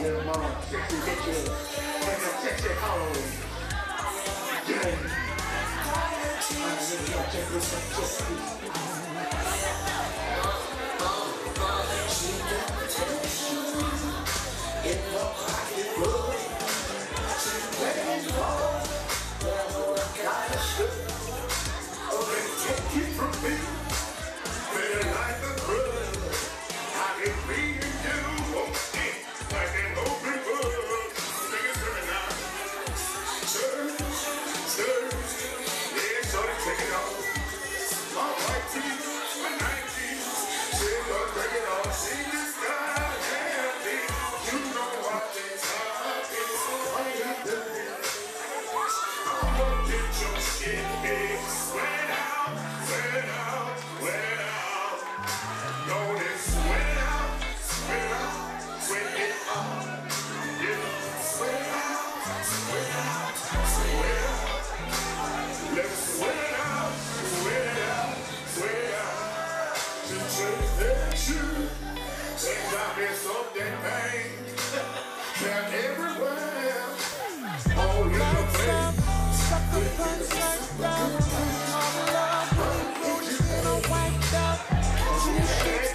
sexy bitches and them sexy hoes. Yeah. Alright, here we go. Check this out. Check this. I've been in the face. Sucker love. All love. Who's you? Two shits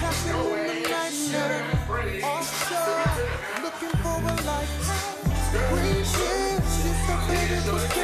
passing in the night shirt. Offshore. Looking for a lighthouse. Green ships. She's the baby.